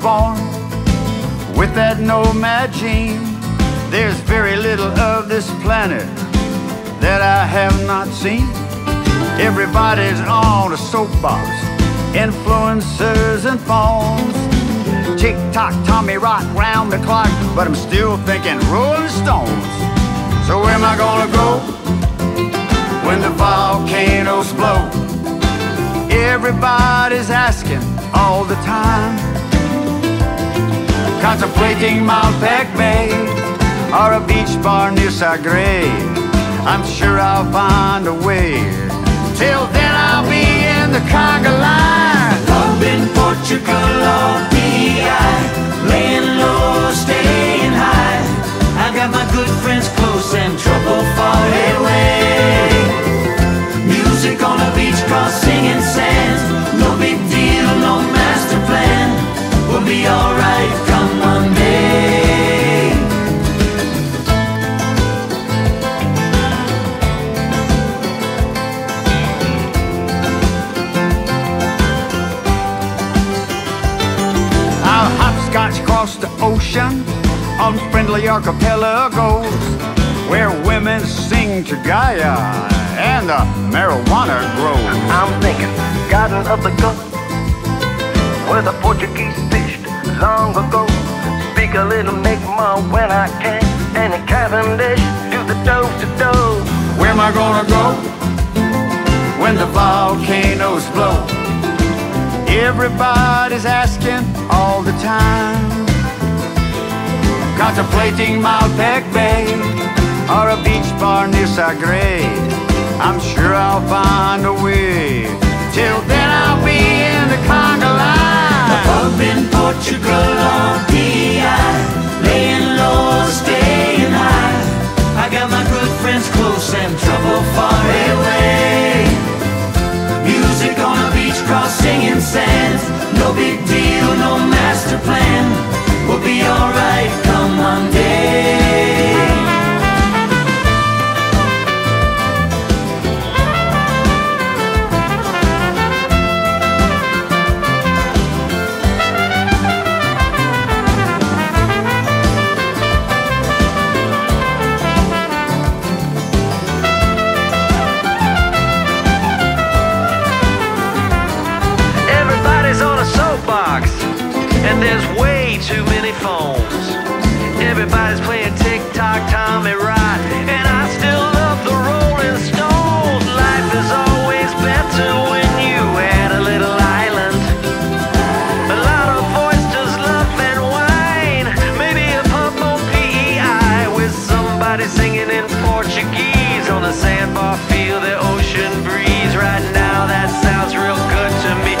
born with that nomad gene. There's very little of this planet that I have not seen. Everybody's on a soapbox, influencers and phones. Tick tock, Tommy rock round the clock, but I'm still thinking Rolling Stones. So where am I gonna go when the volcanoes blow? Everybody's asking all the time. Contemplating Malpeque Bay or a beach bar near Sagres. I'm sure I'll find a way. Across the ocean on friendly archipelagos where women sing to Gaia and the marijuana grows. I'm thinking, Garden of the Gulf, where the Portuguese fished long ago. Speak a little Mi'kmaq when I can, and in Cavendish, do the dough to dough. Where am I gonna go when the volcanoes blow? Everybody's asking all the time. Contemplating Malpeque Bay or a beach bar near Sagres. I'm sure I'll find a way. Till then I'll be in the conga line. Up in Portugal or PEI, laying low, staying high. I got my good friends close and trouble far away. Music on a beach cross, singing sands. No big deal, no And there's way too many phones. Everybody's playing TikTok, Tommy Rod, and I still love the Rolling Stones. Life is always better when you add a little island, a lot of oysters, love and wine. Maybe a pump on PEI with somebody singing in Portuguese on the sandbar. Feel the ocean breeze right now. That sounds real good to me.